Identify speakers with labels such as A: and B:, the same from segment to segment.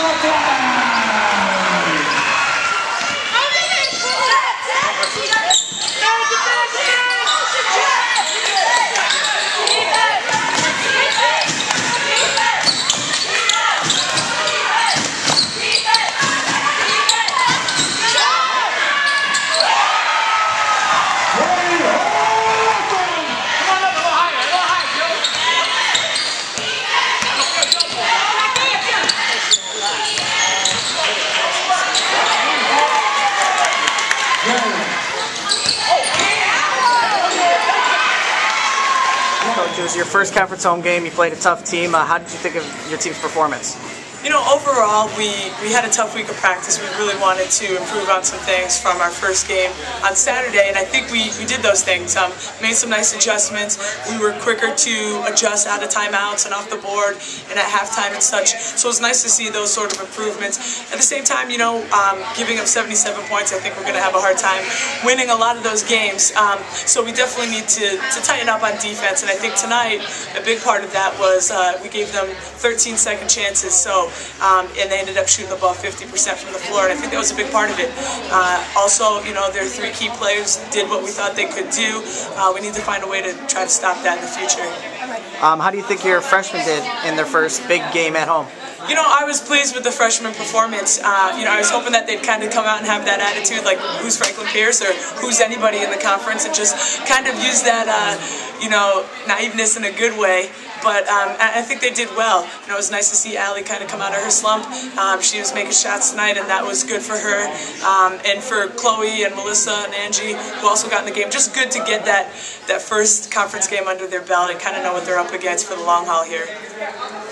A: Tocada! Coach, it was your first conference home game. You played a tough team. Uh, how did you think of your team's performance?
B: You know, overall, we, we had a tough week of practice. We really wanted to improve on some things from our first game on Saturday, and I think we, we did those things. Um, made some nice adjustments. We were quicker to adjust out of timeouts and off the board and at halftime and such. So it was nice to see those sort of improvements. At the same time, you know, um, giving up 77 points, I think we're going to have a hard time winning a lot of those games. Um, so we definitely need to, to tighten up on defense, and I think tonight a big part of that was uh, we gave them 13 second chances. So um, and they ended up shooting the ball 50% from the floor, and I think that was a big part of it. Uh, also, you know, their three key players did what we thought they could do. Uh, we need to find a way to try to stop that in the future.
A: Um, how do you think your freshmen did in their first big game at home?
B: You know, I was pleased with the freshman performance. Uh, you know, I was hoping that they'd kind of come out and have that attitude, like who's Franklin Pierce or who's anybody in the conference, and just kind of use that, uh, you know, naiveness in a good way. But um, I think they did well. You know, it was nice to see Allie kind of come out of her slump. Um, she was making shots tonight, and that was good for her. Um, and for Chloe and Melissa and Angie, who also got in the game, just good to get that that first conference game under their belt and kind of know what they're up against for the long haul here.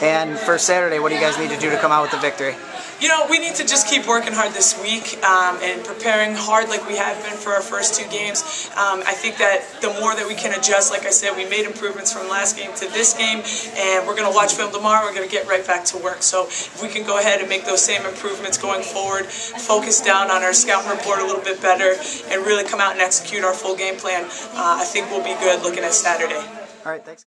A: And for Saturday, what do you guys need to do to come out with the victory?
B: You know, we need to just keep working hard this week um, and preparing hard like we have been for our first two games. Um, I think that the more that we can adjust, like I said, we made improvements from last game to this game, and we're going to watch film tomorrow. We're going to get right back to work. So if we can go ahead and make those same improvements going forward, focus down on our scouting report a little bit better, and really come out and execute our full game plan, uh, I think we'll be good looking at Saturday.
A: All right, thanks.